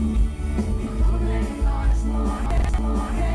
more, more, gonna more, more, more, more,